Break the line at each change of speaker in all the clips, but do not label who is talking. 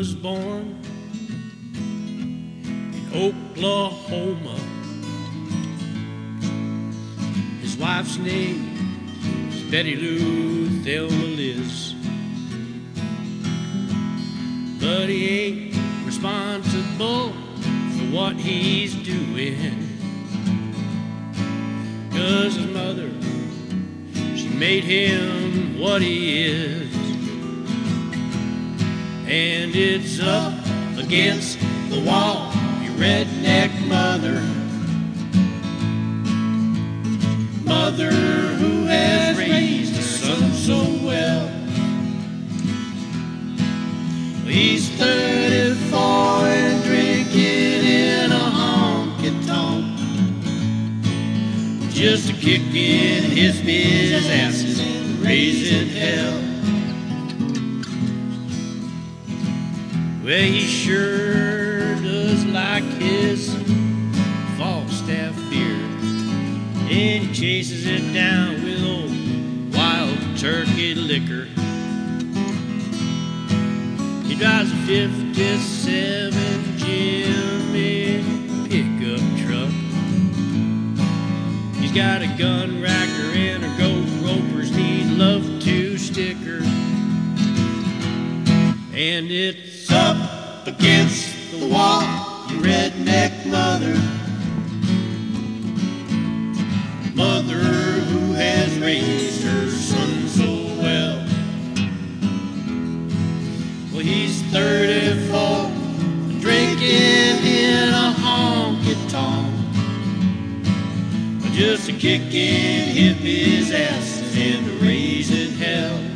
was born in Oklahoma. His wife's name is Betty Lou Thelma Liz. But he ain't responsible for what he's doing. Cause his mother, she made him what he is. And it's up against the wall, your redneck mother. Mother who has raised a son so well. He's 34 and drinking in a honky tonk. Just a kicking his biz asses raising hell. Well, he sure does like his Falstaff beer. And he chases it down with old wild turkey liquor. He drives a 57 Jimmy pickup truck. He's got a gun racker and a gold roper's need love to sticker. And it's up against the wall, your redneck mother. Mother who has raised her son so well. Well, he's 34, drinking in a honky tonk. Just a kicking hippies' ass and raising hell.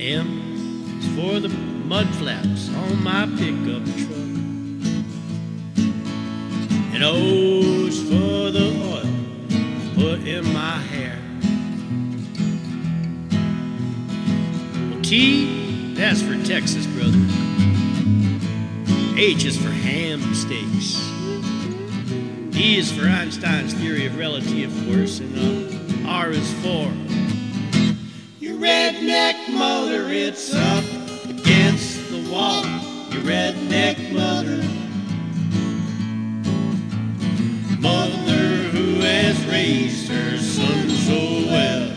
M is for the mud flaps on my pickup truck. And O is for the oil put in my hair. Well, T, that's for Texas, brother. H is for ham steaks. E is for Einstein's theory of relativity, of course, and uh, R is for redneck mother, it's up against the wall. Your redneck mother. Mother who has raised her son so well.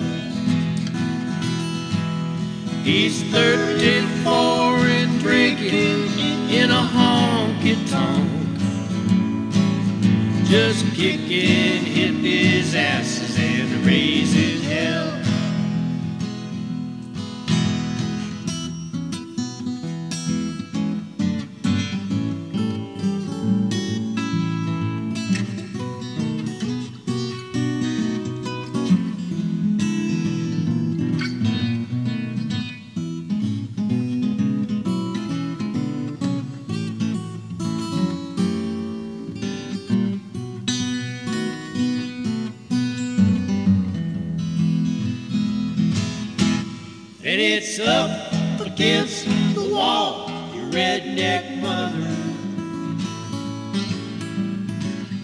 He's 34 and drinking in a honky tonk. Just kicking hippies' asses and raising And it's up against the wall, your redneck mother.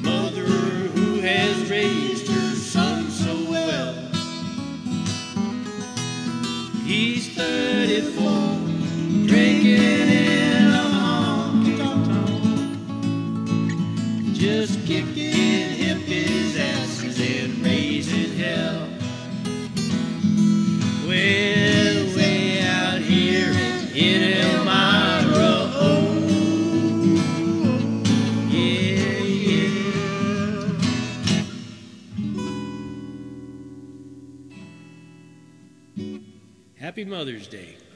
Mother who has raised her son so well. He's 34, drinking in a honky tonk. Just kicking Happy Mother's Day.